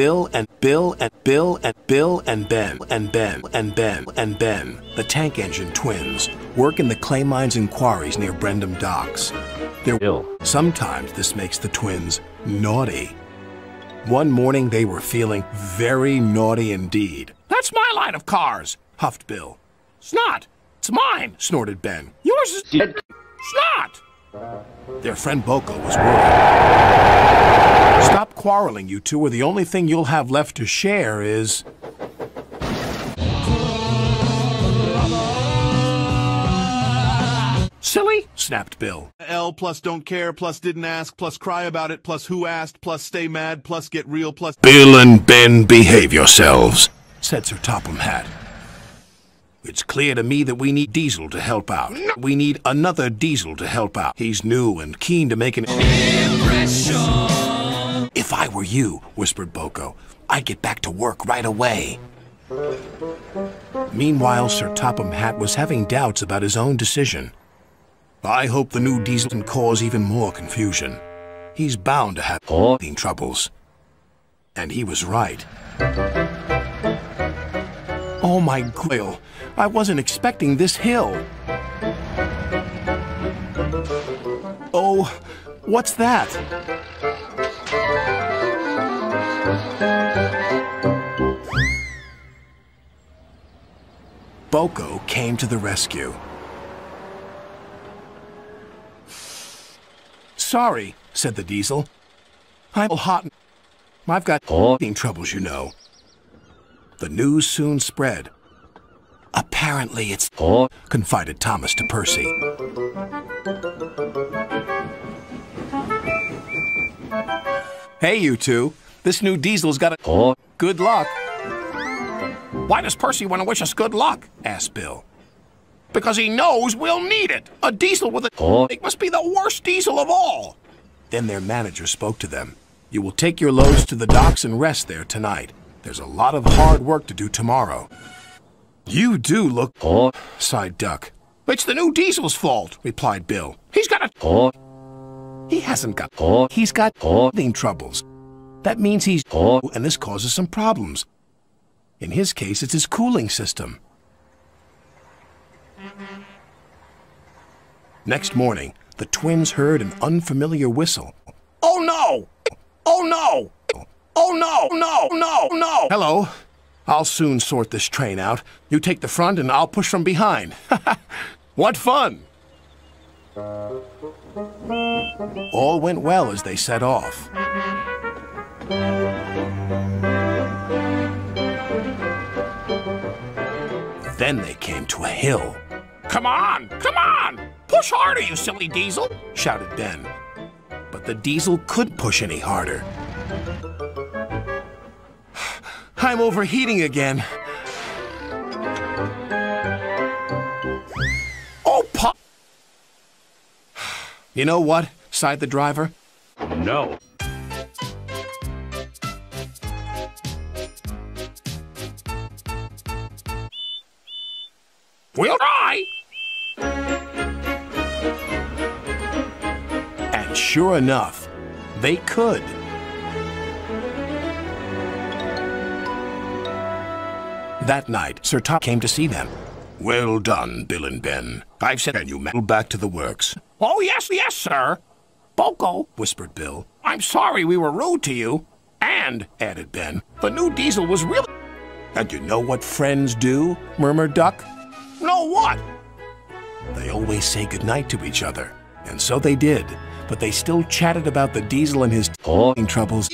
Bill and Bill and Bill and Bill and Ben and Ben and Ben and Ben, the tank engine twins, work in the clay mines and quarries near Brendam Docks. They're Bill. Sometimes this makes the twins naughty. One morning they were feeling very naughty indeed. That's my line of cars. Huffed Bill. It's not. It's mine. Snorted Ben. Yours is. Dead. It's not. Their friend Boko was worried. Stop quarreling, you two, or the only thing you'll have left to share is. Silly. snapped Bill. L plus don't care plus didn't ask plus cry about it plus who asked plus stay mad plus get real plus Bill and Ben, behave yourselves, said Sir Topham Hatt. It's clear to me that we need Diesel to help out. We need another Diesel to help out. He's new and keen to make an impression. If I were you, whispered Boko, I'd get back to work right away. Meanwhile, Sir Topham Hatt was having doubts about his own decision. I hope the new Diesel can cause even more confusion. He's bound to have Oh. troubles. And he was right. Oh my Goyle, I wasn't expecting this hill. Oh, what's that? Boko came to the rescue. Sorry, said the diesel. I'm hot. I've got Oh. troubles, you know. The news soon spread. Apparently it's Oh. confided Thomas to Percy. Hey, you two. This new diesel's got a Oh. good luck, Why does Percy want to wish us good luck? asked Bill. Because he knows we'll need it. A diesel with a. Oh. It must be the worst diesel of all. Then their manager spoke to them. You will take your loads to the docks and rest there tonight. There's a lot of hard work to do tomorrow. You do look, Oh. sighed Duck, It's the new diesel's fault. replied Bill. He's got a. Oh. He hasn't got, Oh. he's got Oh. troubles. That means he's, Oh. and this causes some problems. In his case, it's his cooling system. Next morning, the twins heard an unfamiliar whistle. Oh no! Oh no! Oh no! Oh, no! Oh, no! Oh, no! Hello. I'll soon sort this train out. You take the front and I'll push from behind. what fun! All went well as they set off. Then they came to a hill, Come on! Come on! Push harder, you silly diesel! shouted Ben. But the diesel couldn't push any harder. I'm overheating again. Oh, pop! You know what? sighed the driver. No. We'll try! And sure enough, they could. That night, Sir Top came to see them. Well done, Bill and Ben. I've sent you men back to the works, Oh, yes, yes, sir! Boko, whispered Bill. I'm sorry we were rude to you. And, Added Ben. the new diesel was really. And you know what friends do? murmured Duck. No, what? They always say goodnight to each other. And so they did. But they still chatted about the diesel and his Oh. troubles